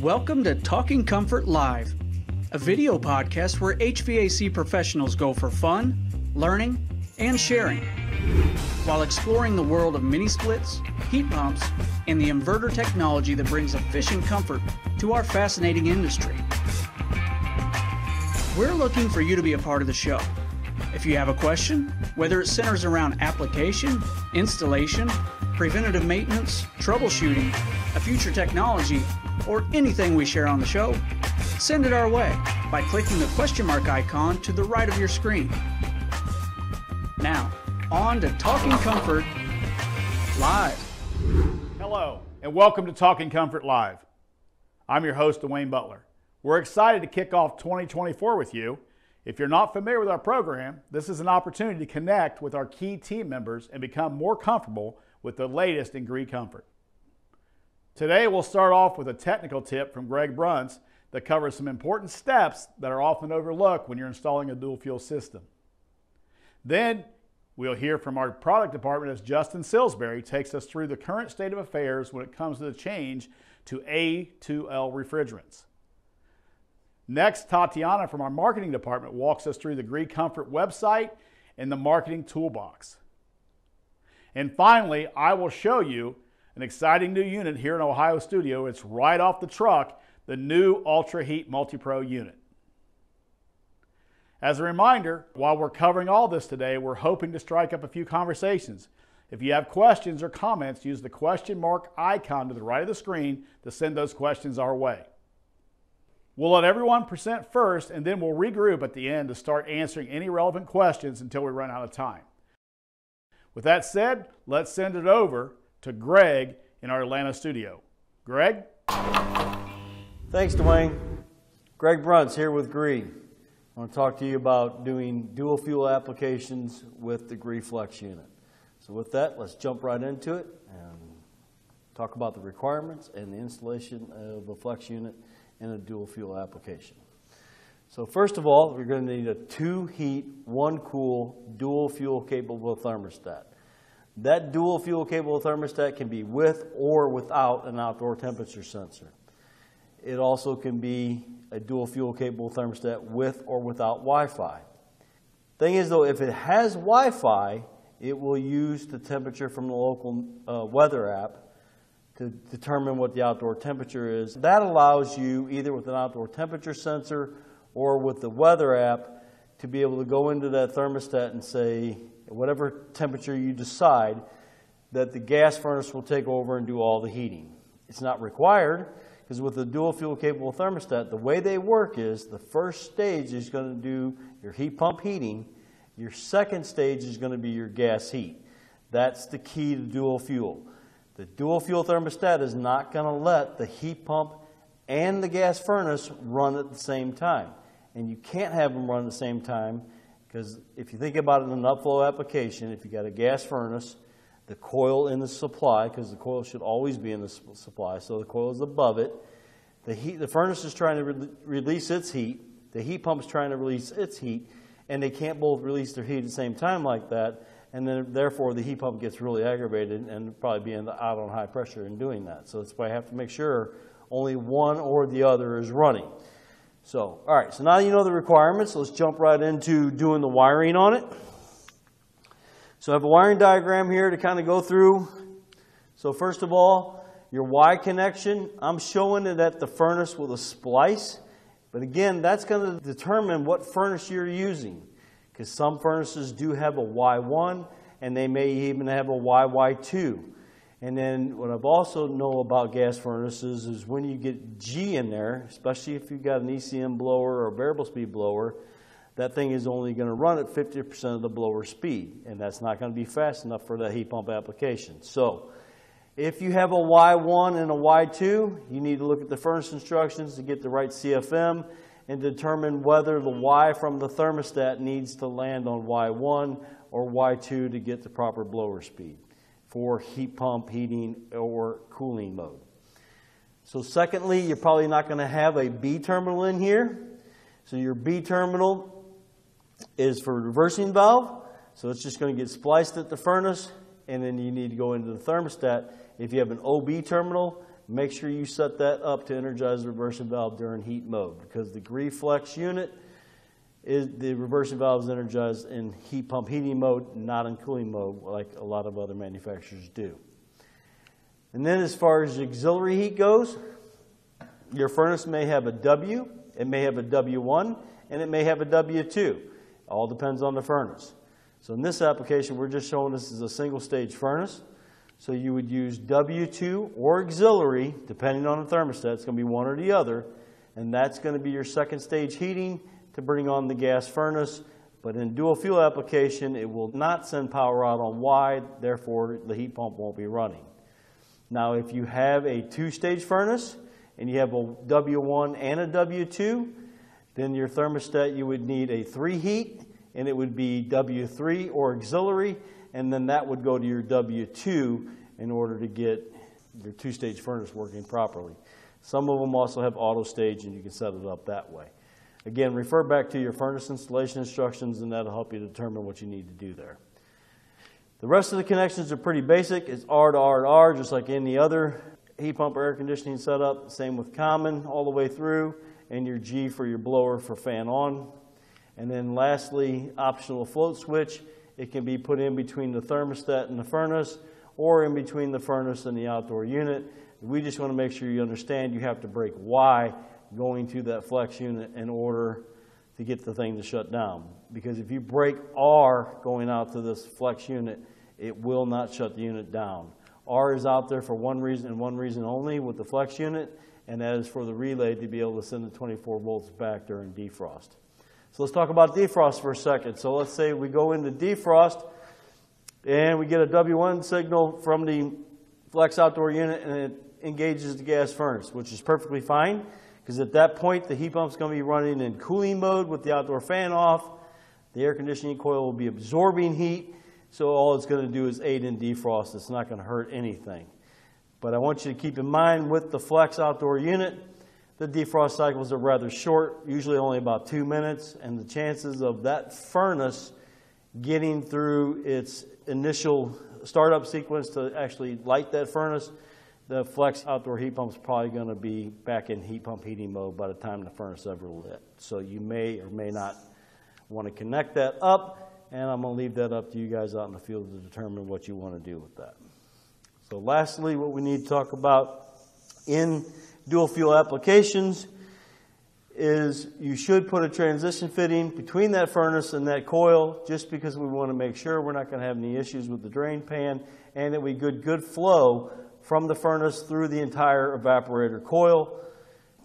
Welcome to Talking Comfort Live, a video podcast where HVAC professionals go for fun, learning, and sharing while exploring the world of mini splits, heat pumps, and the inverter technology that brings efficient comfort to our fascinating industry. We're looking for you to be a part of the show. If you have a question, whether it centers around application, installation, preventative maintenance, troubleshooting, a future technology, or anything we share on the show, send it our way by clicking the question mark icon to the right of your screen. Now, on to Talking Comfort Live. Hello, and welcome to Talking Comfort Live. I'm your host, Duane Butler. We're excited to kick off 2024 with you. If you're not familiar with our program, this is an opportunity to connect with our key team members and become more comfortable with the latest in Gree Comfort. Today, we'll start off with a technical tip from Greg Brunts that covers some important steps that are often overlooked when you're installing a dual fuel system. Then, we'll hear from our product department as Justin Sylsberry takes us through the current state of affairs when it comes to the change to A2L refrigerants. Next, Tatiana from our marketing department walks us through the Gree Comfort website and the marketing toolbox. And finally, I will show you an exciting new unit here in Ohio Studio. It's right off the truck, the new Ultra Heat Multi-Pro unit. As a reminder, while we're covering all this today, we're hoping to strike up a few conversations. If you have questions or comments, use the question mark icon to the right of the screen to send those questions our way. We'll let everyone present first, and then we'll regroup at the end to start answering any relevant questions until we run out of time. With that said, let's send it over to Greg in our Atlanta studio. Greg? Thanks, Duane. Greg Brunts here with Gree. I want to talk to you about doing dual fuel applications with the Gree Flex unit. So with that, let's jump right into it and talk about the requirements and the installation of a Flex unit in a dual fuel application. So first of all, you're going to need a two heat, one cool, dual fuel capable thermostat. That dual fuel capable thermostat can be with or without an outdoor temperature sensor. It also can be a dual fuel capable thermostat with or without Wi-Fi. Thing is though, if it has Wi-Fi, it will use the temperature from the local uh, weather app to determine what the outdoor temperature is. That allows you, either with an outdoor temperature sensor or with the weather app, to be able to go into that thermostat and say, whatever temperature you decide, that the gas furnace will take over and do all the heating. It's not required, because with the dual fuel capable thermostat, the way they work is the first stage is going to do your heat pump heating, your second stage is going to be your gas heat. That's the key to dual fuel. The dual fuel thermostat is not going to let the heat pump and the gas furnace run at the same time. And you can't have them run at the same time because if you think about it in an upflow application, if you got a gas furnace, the coil in the supply, because the coil should always be in the supply, so the coil is above it. The, heat, the furnace is trying to re- release its heat. The heat pump is trying to release its heat, and they can't both release their heat at the same time like that and then therefore the heat pump gets really aggravated and probably be out on high pressure in doing that. So that's why I have to make sure only one or the other is running. So, all right, so now you know the requirements. Let's jump right into doing the wiring on it. So I have a wiring diagram here to kind of go through. So first of all, your Y connection, I'm showing it at the furnace with a splice. But again, that's going to determine what furnace you're using because some furnaces do have a Y1 and they may even have a YY2. And then what I've also know about gas furnaces is when you get G in there, especially if you've got an ECM blower or a variable speed blower, that thing is only going to run at 50% of the blower speed, and that's not going to be fast enough for that heat pump application. So if you have a Y1 and a Y2, you need to look at the furnace instructions to get the right CFM and determine whether the Y from the thermostat needs to land on Y1 or Y2 to get the proper blower speed for heat pump, heating, or cooling mode. So secondly, you're probably not going to have a B terminal in here. So your B terminal is for reversing valve. So it's just going to get spliced at the furnace, and then you need to go into the thermostat. If you have an OB terminal, make sure you set that up to energize the reversing valve during heat mode because the GreeFlex unit is the reversing valve is energized in heat pump heating mode, not in cooling mode like a lot of other manufacturers do. And then as far as auxiliary heat goes, your furnace may have a W, it may have a W1, and it may have a W2. All depends on the furnace. So in this application, we're just showing this is a single stage furnace. So you would use W2 or auxiliary, depending on the thermostat. It's going to be one or the other. And that's going to be your second stage heating to bring on the gas furnace. But in dual fuel application, it will not send power out on wide, therefore the heat pump won't be running. Now, if you have a two-stage furnace and you have a W1 and a W2, then your thermostat, you would need a three heat, and it would be W3 or auxiliary, and then that would go to your W2 in order to get your two-stage furnace working properly. Some of them also have auto stage, and you can set it up that way. Again, refer back to your furnace installation instructions, and that'll help you determine what you need to do there. The rest of the connections are pretty basic. It's R to R to R, just like any other heat pump or air conditioning setup. Same with common all the way through, and your G for your blower for fan on. And then lastly, optional float switch. It can be put in between the thermostat and the furnace or in between the furnace and the outdoor unit. We just want to make sure you understand you have to break Y going to that flex unit in order to get the thing to shut down. Because if you break R going out to this flex unit, it will not shut the unit down. R is out there for one reason and one reason only with the flex unit, and that is for the relay to be able to send the 24 volts back during defrost. So let's talk about defrost for a second. So let's say we go into defrost and we get a W1 signal from the flex outdoor unit and it engages the gas furnace, which is perfectly fine because at that point the heat pump is going to be running in cooling mode with the outdoor fan off. The air conditioning coil will be absorbing heat, so all it's going to do is aid in defrost. It's not going to hurt anything. But I want you to keep in mind with the flex outdoor unit, the defrost cycles are rather short, usually only about two minutes, and the chances of that furnace getting through its initial startup sequence to actually light that furnace, the flex outdoor heat pump is probably going to be back in heat pump heating mode by the time the furnace ever lit. So you may or may not want to connect that up, and I'm going to leave that up to you guys out in the field to determine what you want to do with that. So lastly, what we need to talk about in dual fuel applications is you should put a transition fitting between that furnace and that coil just because we want to make sure we're not going to have any issues with the drain pan and that we get good flow from the furnace through the entire evaporator coil,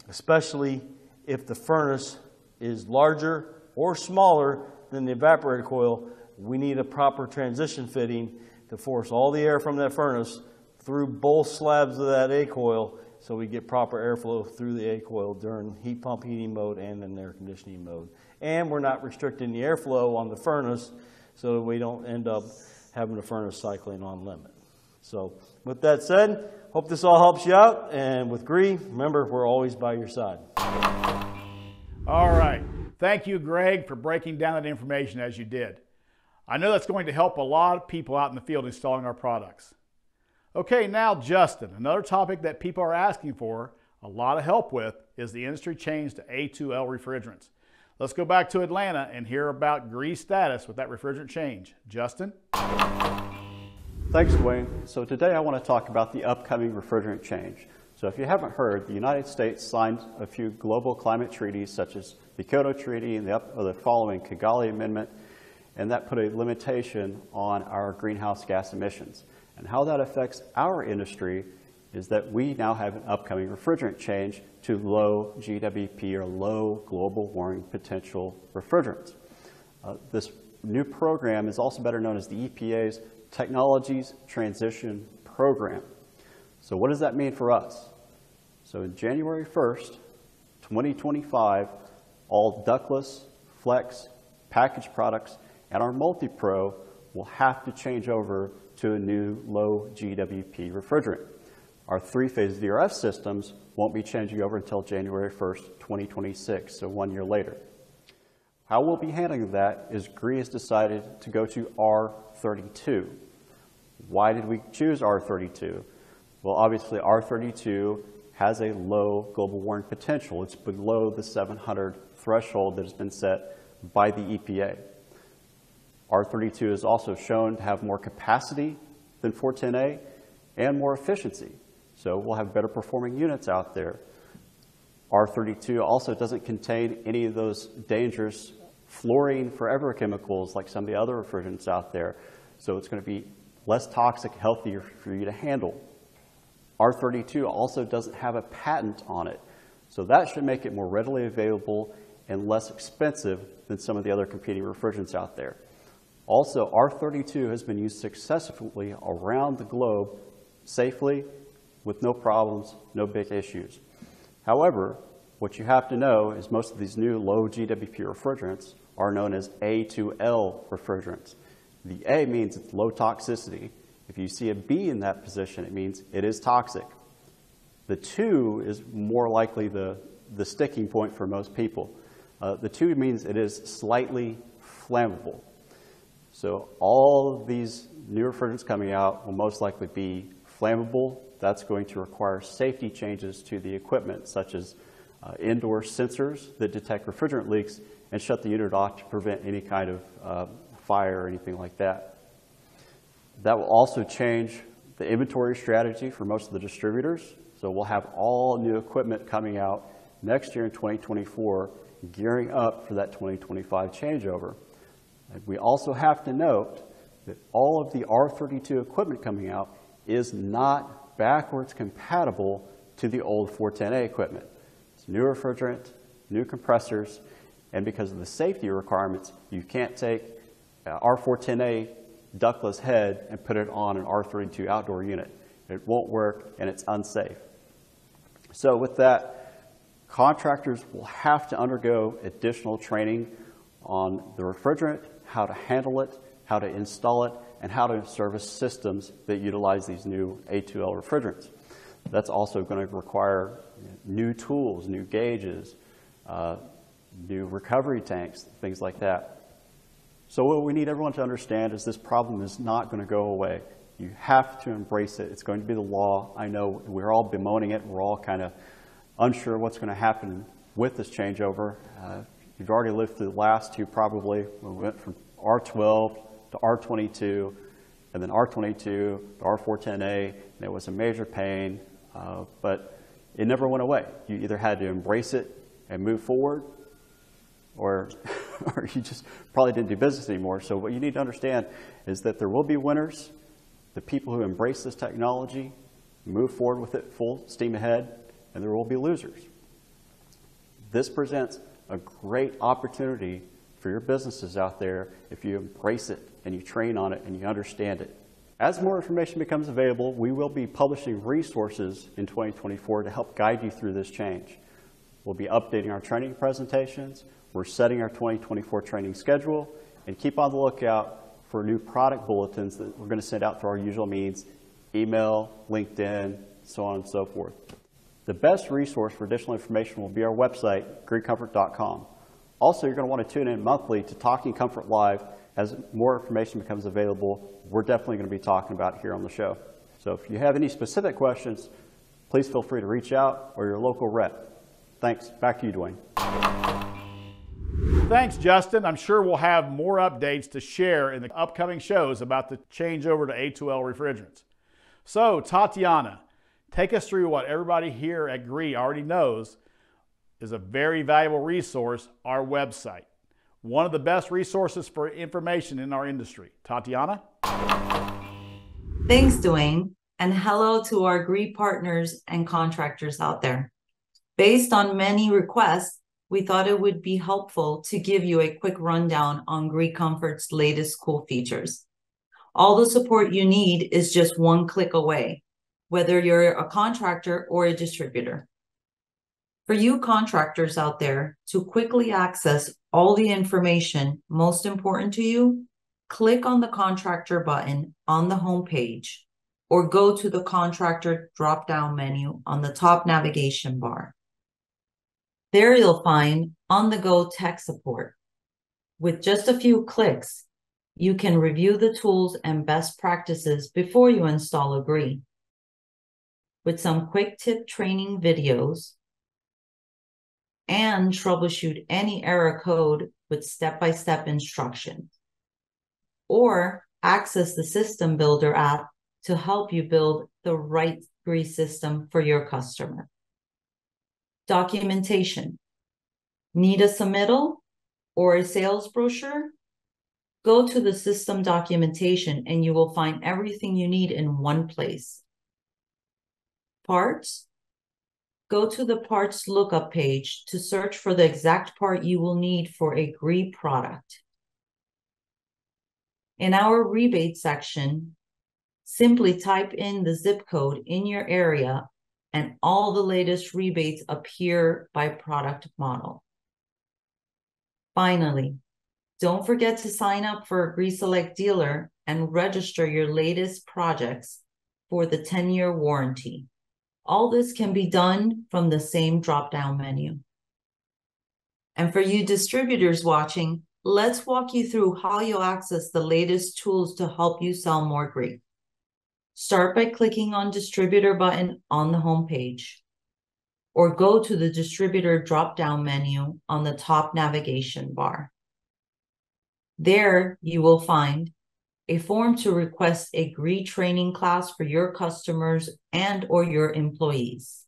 especially if the furnace is larger or smaller than the evaporator coil. We need a proper transition fitting to force all the air from that furnace through both slabs of that A coil so we get proper airflow through the A coil during heat pump heating mode and in air conditioning mode. And we're not restricting the airflow on the furnace so we don't end up having the furnace cycling on limit. So with that said, hope this all helps you out. And with Gree, remember, we're always by your side. All right. Thank you, Greg, for breaking down that information as you did. I know that's going to help a lot of people out in the field installing our products. Okay, now Justin, another topic that people are asking for a lot of help with is the industry change to A2L refrigerants. Let's go back to Atlanta and hear about Gree's status with that refrigerant change. Justin? Thanks, Duane. So today I want to talk about the upcoming refrigerant change. So if you haven't heard, the United States signed a few global climate treaties such as the Kyoto Treaty and the, up, the following Kigali Amendment, and that put a limitation on our greenhouse gas emissions. And how that affects our industry is that we now have an upcoming refrigerant change to low GWP or low global warming potential refrigerants. Uh, this new program is also better known as the EPA's Technologies Transition Program. So what does that mean for us? So in January 1st, 2025, all ductless, flex, package products, and our multi-pro will have to change over to a new low GWP refrigerant. Our three-phase VRF systems won't be changing over until January 1st, 2026, so one year later. How we'll be handling that is Gree has decided to go to R32. Why did we choose R32? Well, obviously, R32 has a low global warming potential. It's below the 700 threshold that has been set by the EPA. R32 is also shown to have more capacity than 410A and more efficiency. So we'll have better performing units out there. R32 also doesn't contain any of those dangerous fluorine forever chemicals like some of the other refrigerants out there. So it's going to be less toxic, healthier for you to handle. R32 also doesn't have a patent on it. So that should make it more readily available and less expensive than some of the other competing refrigerants out there. Also, R32 has been used successfully around the globe safely with no problems, no big issues. However, what you have to know is most of these new low GWP refrigerants are known as A2L refrigerants. The A means it's low toxicity. If you see a B in that position, it means it is toxic. The 2 is more likely the, the sticking point for most people. Uh, the 2 means it is slightly flammable. So all of these new refrigerants coming out will most likely be flammable. That's going to require safety changes to the equipment, such as uh, indoor sensors that detect refrigerant leaks and shut the unit off to prevent any kind of uh, fire or anything like that. That will also change the inventory strategy for most of the distributors. So we'll have all new equipment coming out next year in 2024, gearing up for that 2025 changeover. And we also have to note that all of the R32 equipment coming out is not backwards compatible to the old 410A equipment. New refrigerant, new compressors, and because of the safety requirements, you can't take uh, R410A ductless head and put it on an R32 outdoor unit. It won't work and it's unsafe. So with that, contractors will have to undergo additional training on the refrigerant, how to handle it, how to install it, and how to service systems that utilize these new A2L refrigerants. That's also going to require new tools, new gauges, uh, new recovery tanks, things like that. So what we need everyone to understand is this problem is not going to go away. You have to embrace it. It's going to be the law. I know we're all bemoaning it. We're all kind of unsure what's going to happen with this changeover. Uh, you've already lived through the last two probably. We went from R12 to R22, and then R22 to R410A, and it was a major pain, uh, but it never went away. You either had to embrace it and move forward, or, or you just probably didn't do business anymore. So what you need to understand is that there will be winners, the people who embrace this technology, move forward with it full steam ahead, and there will be losers. This presents a great opportunity for your businesses out there if you embrace it and you train on it and you understand it. As more information becomes available, we will be publishing resources in 2024 to help guide you through this change. We'll be updating our training presentations. We're setting our 2024 training schedule and keep on the lookout for new product bulletins that we're going to send out through our usual means, email, LinkedIn, so on and so forth. The best resource for additional information will be our website, greecomfort.com. Also, you're going to want to tune in monthly to Talking Comfort Live as more information becomes available. We're definitely going to be talking about here on the show. So if you have any specific questions, please feel free to reach out or your local rep. Thanks. Back to you, Duane. Thanks, Justin. I'm sure we'll have more updates to share in the upcoming shows about the changeover to A2L refrigerants. So, Tatiana, take us through what everybody here at GREE already knows is a very valuable resource, our website. One of the best resources for information in our industry. Tatiana? Thanks, Duane, and hello to our GREE partners and contractors out there. Based on many requests, we thought it would be helpful to give you a quick rundown on GREE Comfort's latest cool features. All the support you need is just one click away, whether you're a contractor or a distributor. For you contractors out there to quickly access all the information most important to you, click on the contractor button on the homepage or go to the contractor drop down menu on the top navigation bar. There you'll find on the go tech support. With just a few clicks, you can review the tools and best practices before you install a Gree. With some quick tip training videos and troubleshoot any error code with step-by-step instructions. Or access the System Builder app to help you build the right GREE system for your customer. Documentation. Need a submittal or a sales brochure? Go to the system documentation and you will find everything you need in one place. Parts. Go to the parts lookup page to search for the exact part you will need for a GREE product. In our rebate section, simply type in the zip code in your area and all the latest rebates appear by product model. Finally, don't forget to sign up for a GREE Select dealer and register your latest projects for the 10 year warranty. All this can be done from the same drop down menu. And for you distributors watching, let's walk you through how you'll access the latest tools to help you sell more GREE. Start by clicking on distributor button on the home page or go to the distributor drop down menu on the top navigation bar. There you will find a form to request a GREE training class for your customers and or your employees.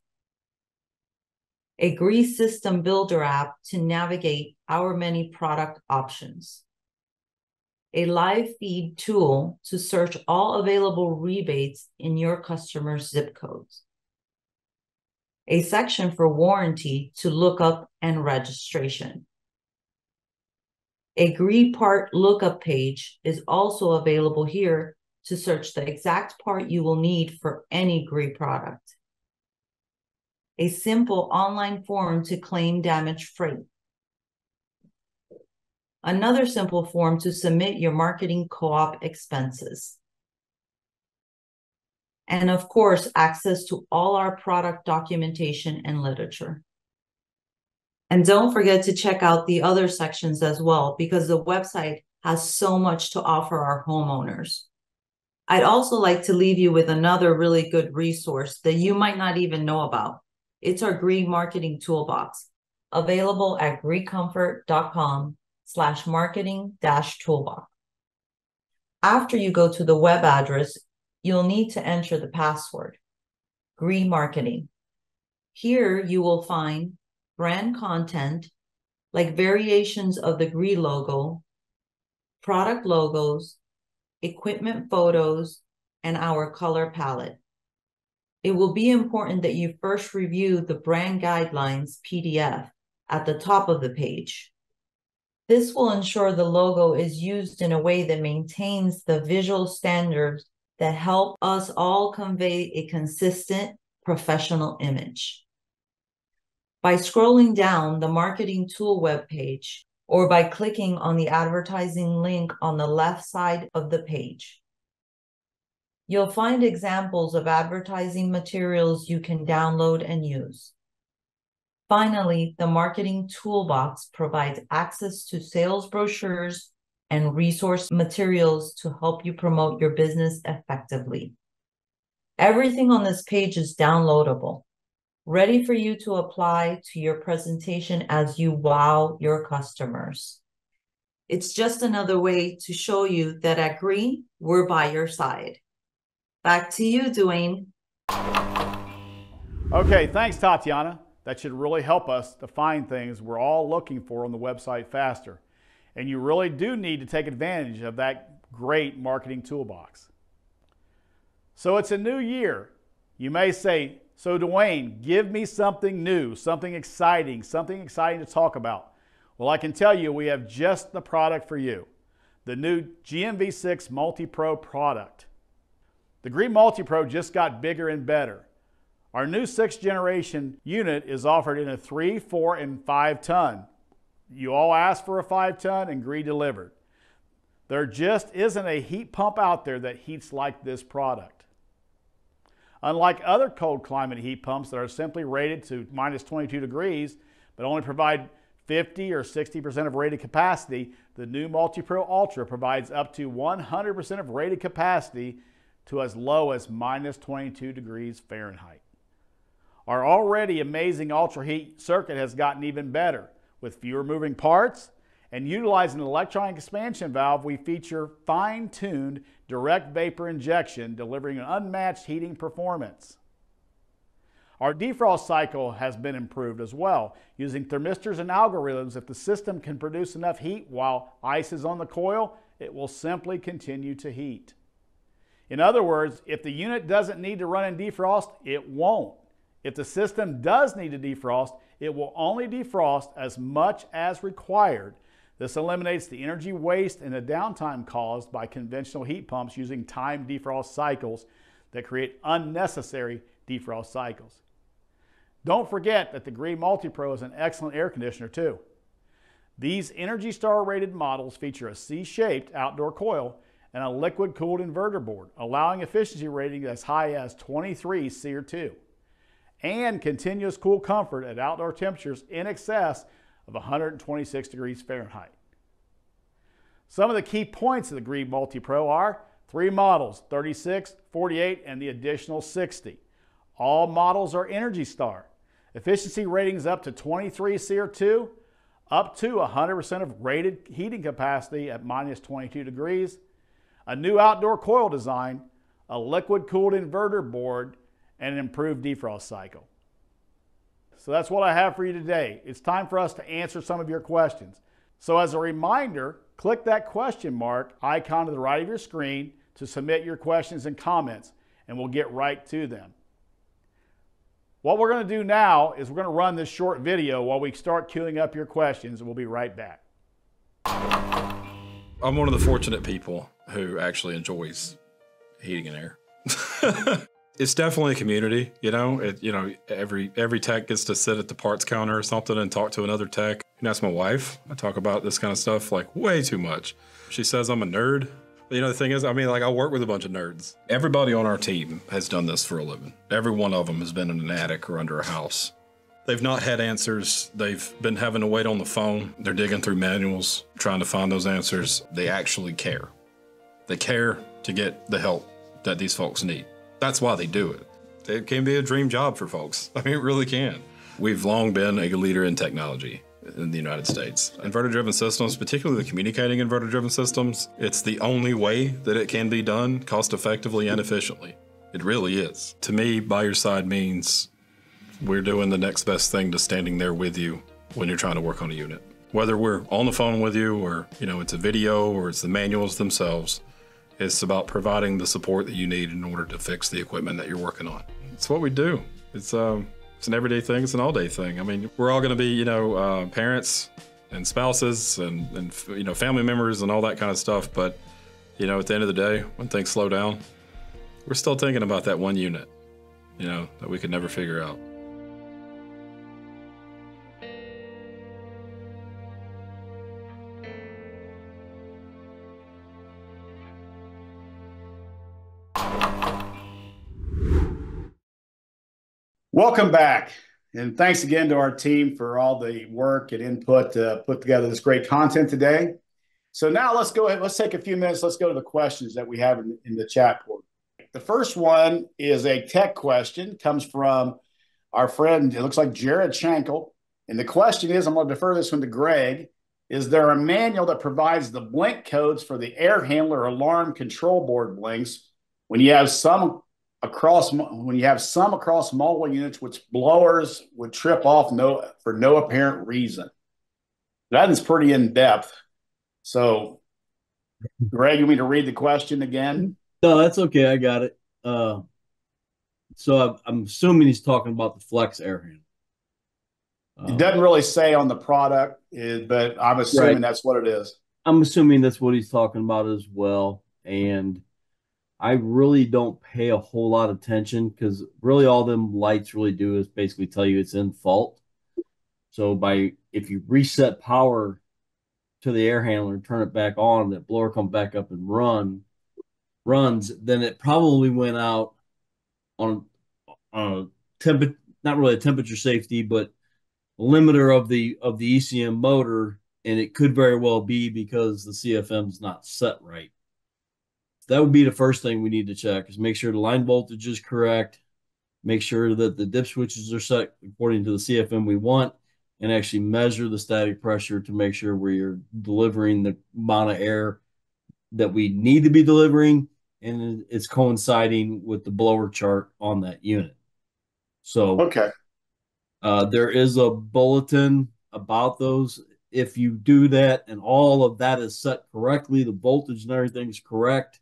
A GREE system builder app to navigate our many product options. A live feed tool to search all available rebates in your customer's zip codes. A section for warranty to look up and registration. A GREE part lookup page is also available here to search the exact part you will need for any GREE product. A simple online form to claim damaged freight. Another simple form to submit your marketing co-op expenses. And of course, access to all our product documentation and literature. And don't forget to check out the other sections as well, because the website has so much to offer our homeowners. I'd also like to leave you with another really good resource that you might not even know about. It's our GREE Marketing Toolbox, available at greecomfort.com slash marketing dash toolbox. After you go to the web address, you'll need to enter the password, GREE Marketing. Here you will find brand content, like variations of the GREE logo, product logos, equipment photos, and our color palette. It will be important that you first review the brand guidelines PDF at the top of the page. This will ensure the logo is used in a way that maintains the visual standards that help us all convey a consistent professional image by scrolling down the marketing tool webpage or by clicking on the advertising link on the left side of the page. You'll find examples of advertising materials you can download and use. Finally, the marketing toolbox provides access to sales brochures and resource materials to help you promote your business effectively. Everything on this page is downloadable ready for you to apply to your presentation as you wow your customers. It's just another way to show you that at Gree, we're by your side. Back to you, Duane. Okay, thanks, Tatiana. That should really help us to find things we're all looking for on the website faster. And you really do need to take advantage of that great marketing toolbox. So it's a new year. You may say, so, Duane, give me something new, something exciting, something exciting to talk about. Well, I can tell you we have just the product for you the new GMV6 Multi Pro product. The GREE Multi Pro just got bigger and better. Our new sixth generation unit is offered in a 3, 4, and 5 ton. You all asked for a 5 ton and GREE delivered. There just isn't a heat pump out there that heats like this product. Unlike other cold climate heat pumps that are simply rated to minus 22 degrees, but only provide 50 or 60% of rated capacity, the new MultiPro Ultra provides up to 100% of rated capacity to as low as minus 22 degrees Fahrenheit. Our already amazing ultra heat circuit has gotten even better. With fewer moving parts and utilizing an electronic expansion valve, we feature fine tuned direct vapor injection, delivering an unmatched heating performance. Our defrost cycle has been improved as well. Using thermistors and algorithms, if the system can produce enough heat while ice is on the coil, it will simply continue to heat. In other words, if the unit doesn't need to run in defrost, it won't. If the system does need to defrost, it will only defrost as much as required. This eliminates the energy waste and the downtime caused by conventional heat pumps using timed defrost cycles that create unnecessary defrost cycles. Don't forget that the Gree MultiPro is an excellent air conditioner too. These Energy Star rated models feature a C-shaped outdoor coil and a liquid cooled inverter board, allowing efficiency rating as high as 23 SEER 2 and continuous cool comfort at outdoor temperatures in excess of 126 degrees Fahrenheit. Some of the key points of the Gree MultiPro are three models, 36, 48, and the additional 60. All models are Energy Star. Efficiency ratings up to 23 SEER2, up to 100% of rated heating capacity at minus 22 degrees, a new outdoor coil design, a liquid cooled inverter board, and an improved defrost cycle. So that's what I have for you today. It's time for us to answer some of your questions. So as a reminder, click that question mark icon to the right of your screen to submit your questions and comments, and we'll get right to them. What we're going to do now is we're going to run this short video while we start queuing up your questions, and we'll be right back. I'm one of the fortunate people who actually enjoys heating and air. it's definitely a community, you know. It, you know, every every tech gets to sit at the parts counter or something and talk to another tech. And that's my wife. I talk about this kind of stuff like way too much. She says I'm a nerd. You know, the thing is, I mean, like I work with a bunch of nerds. Everybody on our team has done this for a living. Every one of them has been in an attic or under a house. They've not had answers. They've been having to wait on the phone. They're digging through manuals, trying to find those answers. They actually care. They care to get the help that these folks need. That's why they do it. It can be a dream job for folks. I mean, it really can. We've long been a leader in technology in the United States. Inverter driven systems, particularly the communicating inverter driven systems, it's the only way that it can be done cost effectively and efficiently. It really is. To me, by your side means we're doing the next best thing to standing there with you when you're trying to work on a unit. Whether we're on the phone with you or, you know, it's a video or it's the manuals themselves, it's about providing the support that you need in order to fix the equipment that you're working on. It's what we do. It's um, it's an everyday thing. It's an all day thing. I mean, we're all going to be, you know, uh, parents and spouses and, and you know family members and all that kind of stuff. But you know, at the end of the day, when things slow down, we're still thinking about that one unit, you know, that we could never figure out. Welcome back. And thanks again to our team for all the work and input to put together this great content today. So now let's go ahead. Let's take a few minutes. Let's go to the questions that we have in, in the chat board. The first one is a tech question, comes from our friend, it looks like Jared Shankel. And the question is I'm going to defer this one to Greg. Is there a manual that provides the blink codes for the air handler alarm control board blinks when you have some across when you have some across multiple units, which blowers would trip off no for no apparent reason. That is pretty in depth. So, Greg, you want me to read the question again? No, that's okay. I got it. Uh, so I'm assuming he's talking about the Flex air handler. It doesn't really say on the product, but I'm assuming right. that's what it is. I'm assuming that's what he's talking about as well. And I really don't pay a whole lot of attention because really all them lights really do is basically tell you it's in fault. So by if you reset power to the air handler and turn it back on, that blower comes back up and run runs, then it probably went out on on a temp not really a temperature safety, but limiter of the of the ECM motor, and it could very well be because the CFM is not set right that would be the first thing we need to check is make sure the line voltage is correct make sure that the dip switches are set according to the CFM we want, and actually measure the static pressure to make sure we're delivering the amount of air that we need to be delivering, and it's coinciding with the blower chart on that unit. So Okay. uh, there is a bulletin about those. If you do that and all of that is set correctly, the voltage and everything's correct,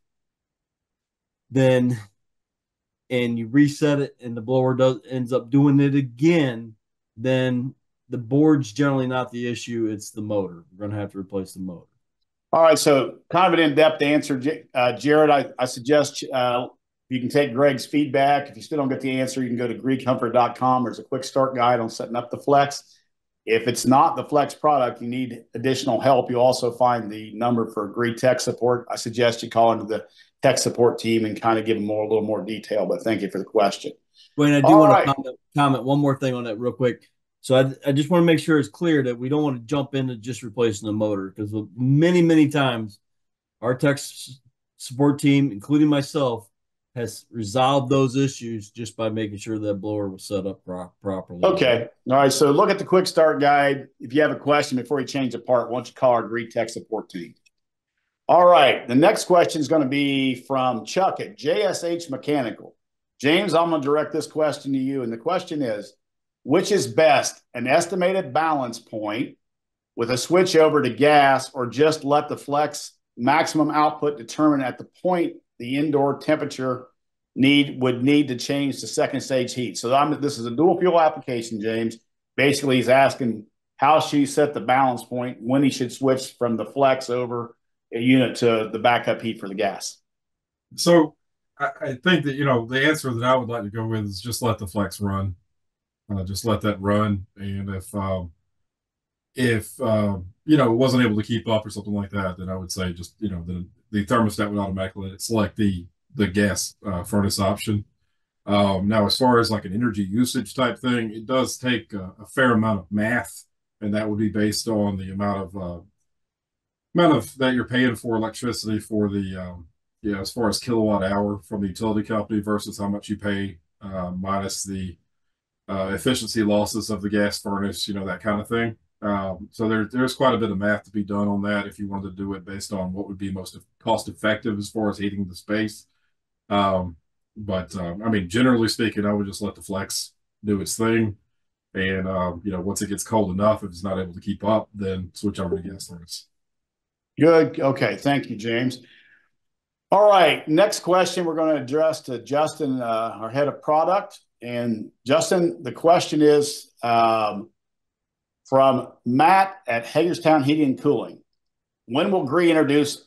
then and you reset it and the blower does ends up doing it again, then the board's generally not the issue. It's the motor. We're gonna have to replace the motor. All right. So kind of an in-depth answer, uh, Jared. I, I suggest uh, you can take Greg's feedback. If you still don't get the answer, you can go to greecomfort.com. There's a quick start guide on setting up the Flex. If it's not the Flex product, you need additional help. You also find the number for Gree Tech support. I suggest you call into the tech support team and kind of give them more a little more detail. But thank you for the question. Wayne, I do All want right. to comment, comment one more thing on that real quick. So I, I just want to make sure it's clear that we don't want to jump into just replacing the motor because many, many times our tech support team, including myself, has resolved those issues just by making sure that blower was set up pro- properly. Okay. All right. So look at the quick start guide. If you have a question before you change the part, why don't you call our Gree Tech support team? All right. The next question is going to be from Chuck at JSH Mechanical. James, I'm going to direct this question to you. And the question is which is best, an estimated balance point with a switch over to gas, or just let the flex maximum output determine at the point the indoor temperature need would need to change to second stage heat. So I'm, this is a dual fuel application, James. Basically, he's asking how you set the balance point when he should switch from the flex over a unit to the backup heat for the gas. So I, think that you know the answer that I would like to go with is just let the flex run, uh, just let that run, and if um, if um, you know it wasn't able to keep up or something like that, then I would say just you know the the thermostat would automatically select the the gas uh, furnace option. Um, now, as far as like an energy usage type thing, it does take a, a fair amount of math, and that would be based on the amount of uh, amount of that you're paying for electricity for the um, yeah, as far as kilowatt hour from the utility company versus how much you pay uh, minus the uh, efficiency losses of the gas furnace, you know, that kind of thing. Um, so there, there's quite a bit of math to be done on that if you wanted to do it based on what would be most cost effective as far as heating the space. Um, but um, I mean, generally speaking, I would just let the flex do its thing. And, um, you know, once it gets cold enough, if it's not able to keep up, then switch over to gas furnace. Good. Okay. Thank you, James. All right. Next question we're going to address to Justin, uh, our head of product. And Justin, the question is um, from Matt at Hagerstown Heating and Cooling. When will Gree introduce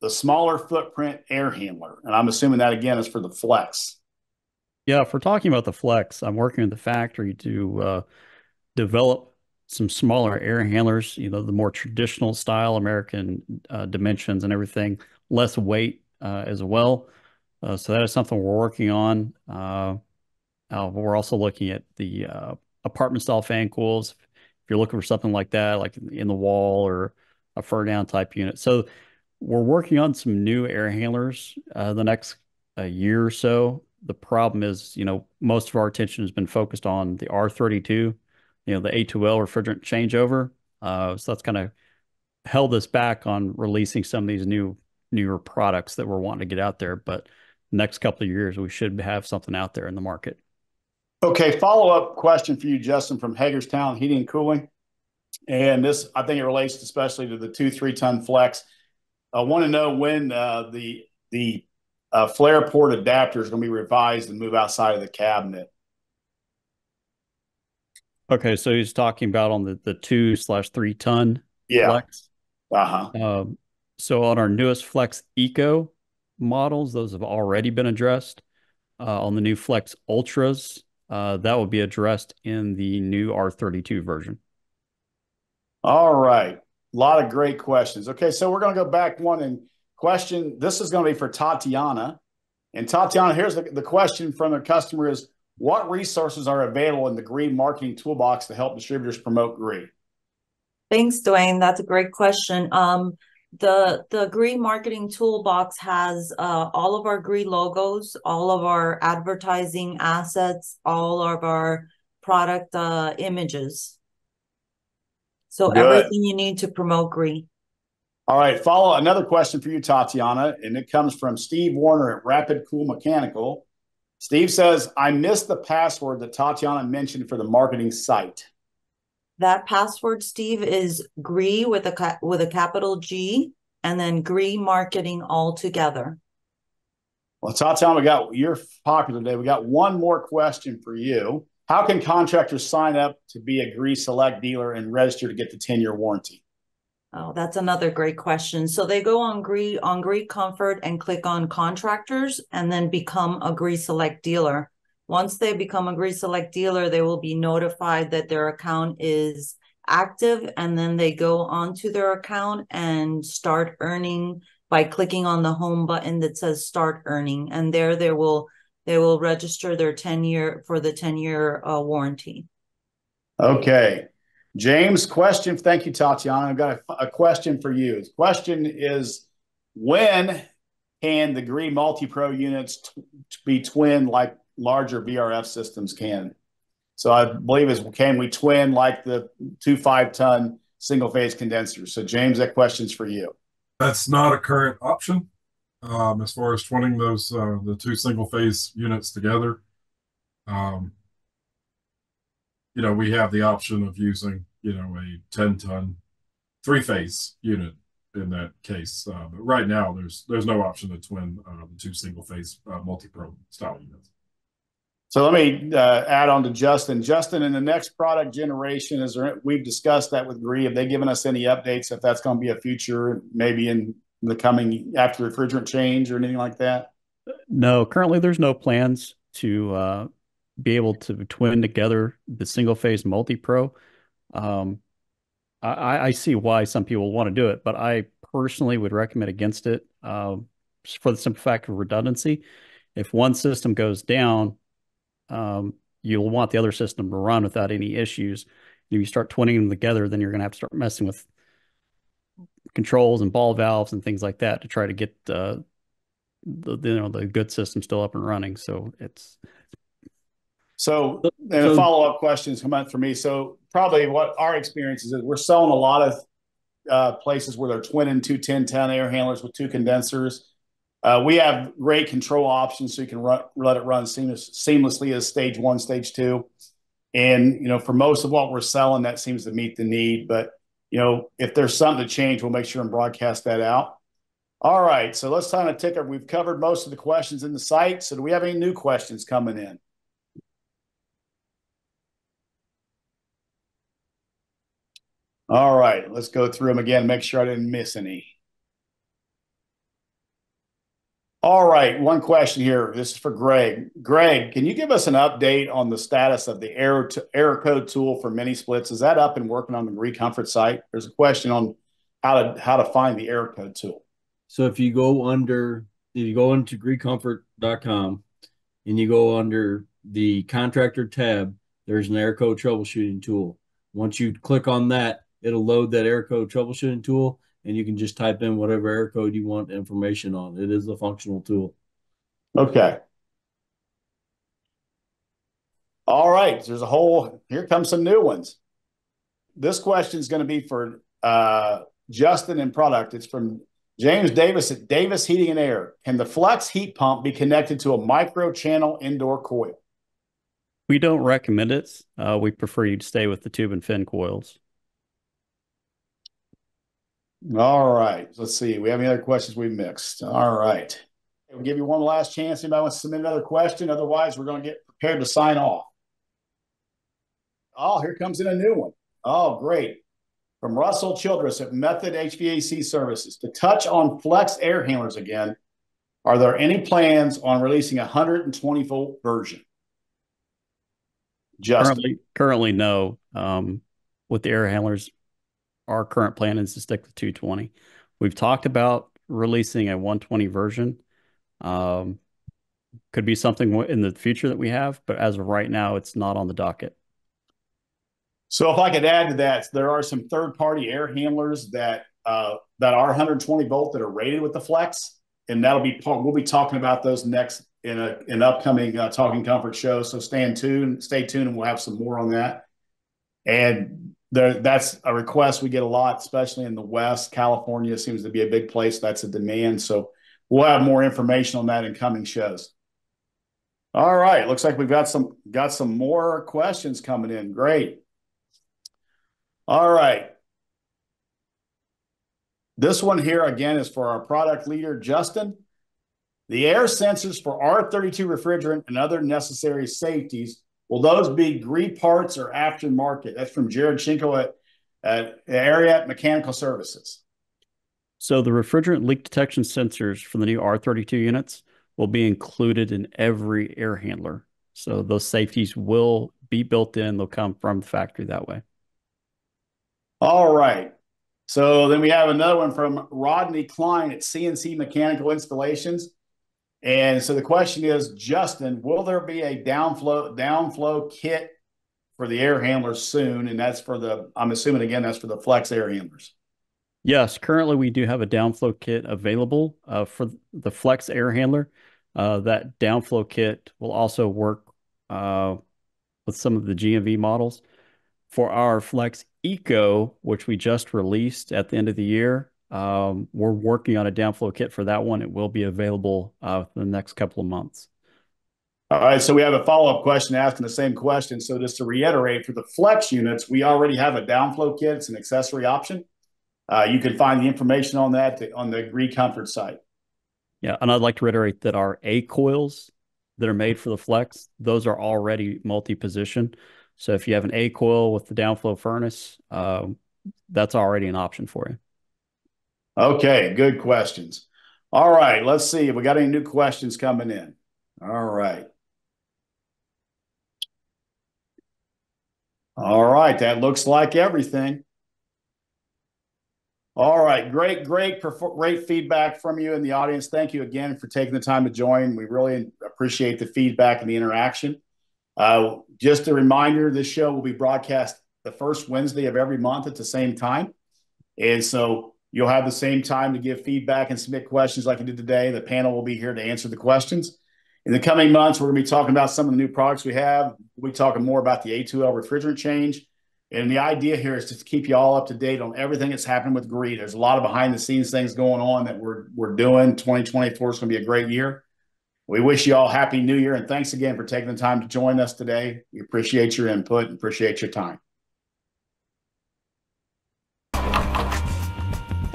the smaller footprint air handler? And I'm assuming that again is for the Flex. Yeah, if we're talking about the Flex, I'm working with the factory to uh, develop some smaller air handlers, you know, the more traditional style American uh, dimensions and everything, less weight uh, as well. Uh, so that is something we're working on. Uh, uh, we're also looking at the uh, apartment style fan coils. If you're looking for something like that, like in the wall or a fur down type unit. So we're working on some new air handlers the next year or so. The problem is, you know, most of our attention has been focused on the R32, you know, the A2L refrigerant changeover. Uh, so that's kind of held us back on releasing some of these new newer products that we're wanting to get out there. But next couple of years, we should have something out there in the market. Okay, follow up question for you, Justin, from Hagerstown Heating and Cooling. And this, I think it relates especially to the two, three ton flex. I want to know when uh, the the uh, flare port adapter is going to be revised and move outside of the cabinet. Okay, so he's talking about on the, the two slash three ton Yeah. flex. Uh huh. Um, so on our newest Flex Eco models, those have already been addressed. Uh, on the new Flex Ultras, uh, that will be addressed in the new R32 version. All right. A lot of great questions. Okay, so we're going to go back one and question. This is going to be for Tatiana. And Tatiana, here's the, the question from a customer is what resources are available in the Gree marketing toolbox to help distributors promote Gree? Thanks, Duane. That's a great question. Um, the the Gree marketing toolbox has uh, all of our Gree logos, all of our advertising assets, all of our product uh, images. So Good. everything you need to promote Gree. All right, follow another question for you, Tatiana, and it comes from Steve Warner at Rapid Cool Mechanical. Steve says, I missed the password that Tatiana mentioned for the marketing site. That password, Steve, is Gree with a with a capital G, and then Gree marketing all together. Well, Tatiana, we got you're popular today. We got one more question for you. How can contractors sign up to be a Gree Select dealer and register to get the 10 year warranty? Oh, that's another great question. So they go on Gree on Gree Comfort and click on contractors and then become a Gree Select dealer. Once they become a Gree Select dealer, they will be notified that their account is active and then they go onto their account and start earning by clicking on the home button that says start earning and there they will they will register their 10 year for the 10 year uh, warranty. Okay. James, question. Thank you, Tatiana. I've got a, a question for you. The question is when can the Gree Multi Pro units t- be twin like larger VRF systems can? So I believe is can we twin like the two five ton single phase condensers? So James, that question's for you. That's not a current option um, as far as twinning those uh, the two single phase units together. Um, you know, we have the option of using you know a ten ton three phase unit in that case. Uh, but right now, there's there's no option to twin uh, the two single phase uh, multi pro style units. So let me uh, add on to Justin. Justin, in the next product generation, is there, we've discussed that with Gree. Have they given us any updates if that's going to be a future, maybe in the coming after refrigerant change or anything like that? No, currently there's no plans to uh, be able to twin together the single phase multi pro. Um, I, I, see why some people want to do it, but I personally would recommend against it uh, for the simple fact of redundancy. If one system goes down, um, you'll want the other system to run without any issues. If you start twinning them together, then you're going to have to start messing with controls and ball valves and things like that to try to get uh, the you know the good system still up and running. So it's so and so, follow up questions come out for me. So probably what our experience is, is we're selling a lot of uh, places where they're twinning two 10 ton air handlers with two condensers. Uh, we have great control options so you can run, let it run seamless, seamlessly as stage one, stage two. And, you know, for most of what we're selling, that seems to meet the need. But, you know, if there's something to change, we'll make sure and broadcast that out. All right. So let's kind of tick We've covered most of the questions in the site. So do we have any new questions coming in? All right. Let's go through them again, make sure I didn't miss any. All right, one question here. This is for Greg. Greg, can you give us an update on the status of the error, to, error code tool for mini splits? Is that up and working on the Gree Comfort site? There's a question on how to how to find the error code tool. So if you go under, if you go into greecomfort.com and you go under the contractor tab, there's an error code troubleshooting tool. Once you click on that, it'll load that error code troubleshooting tool and you can just type in whatever error code you want information on. It is a functional tool. Okay. All right. There's a whole, here comes some new ones. This question is going to be for uh, Justin and product. It's from James Davis at Davis Heating and Air. Can the Flex heat pump be connected to a micro channel indoor coil? We don't recommend it. Uh, we prefer you to stay with the tube and fin coils. All right. Let's see. We have any other questions we mixed? All right. We'll give you one last chance. Anybody wants to submit another question? Otherwise, we're going to get prepared to sign off. Oh, here comes in a new one. Oh, great. From Russell Childress at Method HVAC Services. To touch on flex air handlers again, are there any plans on releasing a 120 volt version? Just currently, currently no. Um, with the air handlers, our current plan is to stick with 220. We've talked about releasing a 120 version. Um, could be something in the future that we have, but as of right now, it's not on the docket. So if I could add to that, there are some third-party air handlers that uh, that are 120 volt that are rated with the Flex, and that'll be part. We'll be talking about those next in a in upcoming uh, Talking Comfort show. So stay tuned, stay tuned, and we'll have some more on that. And there, that's a request we get a lot, especially in the West. California seems to be a big place. That's a demand. So we'll have more information on that in coming shows. All right, looks like we've got some got some more questions coming in. Great. All right. This one here again is for our product leader, Justin. The air sensors for R32 refrigerant and other necessary safeties, will those be GREE parts or aftermarket? That's from Jared Chinko at, at Ariat Mechanical Services. So the refrigerant leak detection sensors for the new R32 units will be included in every air handler. So those safeties will be built in. They'll come from the factory that way. All right. So then we have another one from Rodney Klein at CNC Mechanical Installations. And so the question is, Justin, will there be a downflow downflow kit for the air handlers soon? And that's for the, I'm assuming again, that's for the flex air handlers. Yes, currently we do have a downflow kit available uh, for the flex air handler. Uh, that downflow kit will also work uh, with some of the GMV models. For our Flex Eco, which we just released at the end of the year, um, we're working on a downflow kit for that one. It will be available uh, the next couple of months. All right, so we have a follow-up question asking the same question. So just to reiterate, for the Flex units, we already have a downflow kit. It's an accessory option. Uh, you can find the information on that on the GREE Comfort site. Yeah, and I'd like to reiterate that our A coils that are made for the Flex, those are already multi-position. So if you have an A coil with the downflow furnace, uh, that's already an option for you. Okay, good questions. All right, let's see if we got any new questions coming in. All right. All right, that looks like everything. All right, great, great, great feedback from you in the audience. Thank you again for taking the time to join. We really appreciate the feedback and the interaction. Uh, just a reminder, this show will be broadcast the first Wednesday of every month at the same time. And so you'll have the same time to give feedback and submit questions like you did today. The panel will be here to answer the questions. In the coming months, we're going to be talking about some of the new products we have. We'll be talking more about the A2L refrigerant change. And the idea here is to keep you all up to date on everything that's happening with GREE. There's a lot of behind the scenes things going on that we're, we're doing. 2024 is going to be a great year. We wish you all happy new year and thanks again for taking the time to join us today. We appreciate your input and appreciate your time.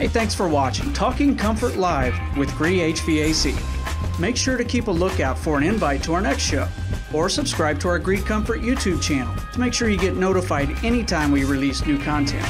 Hey, thanks for watching Talking Comfort Live with GREE HVAC. Make sure to keep a lookout for an invite to our next show or subscribe to our GREE Comfort YouTube channel to make sure you get notified anytime we release new content.